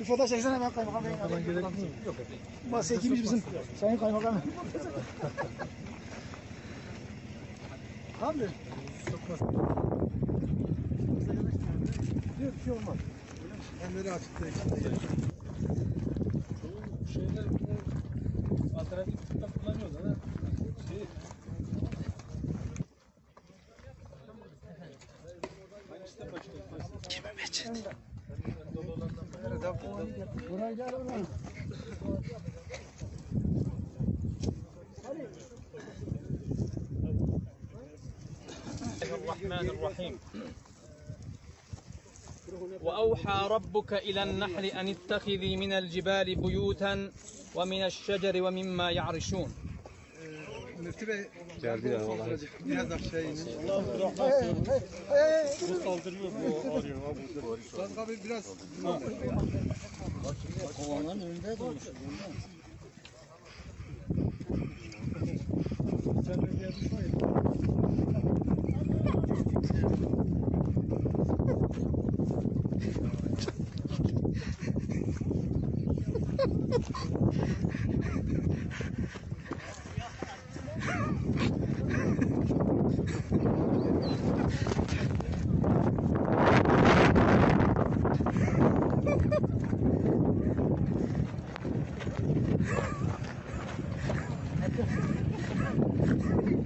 Bir fotoğraf çeksene ben kaymakam beyim. Hemen gerek mi? Yok. Bahsettiğimiz bizim sayın kaymakam. Abi. Yok bir şey olmaz. Emleri açıkta işte. Şeyler bu alternatif kullanıyorlar ha. Şey, de başka? الرحمن الرحيم. وأوحى ربك إلى النحل أن اتخذي من الجبال بيوتا ومن الشجر ومما يعرشون. Müftü Bey geldi ya. Biraz aşağı inin. Bu saldırıyor bu arıyor. Sadık abi biraz. Kovanların önünde durmuş. Sen de gelmiş Thank you. Oh my god.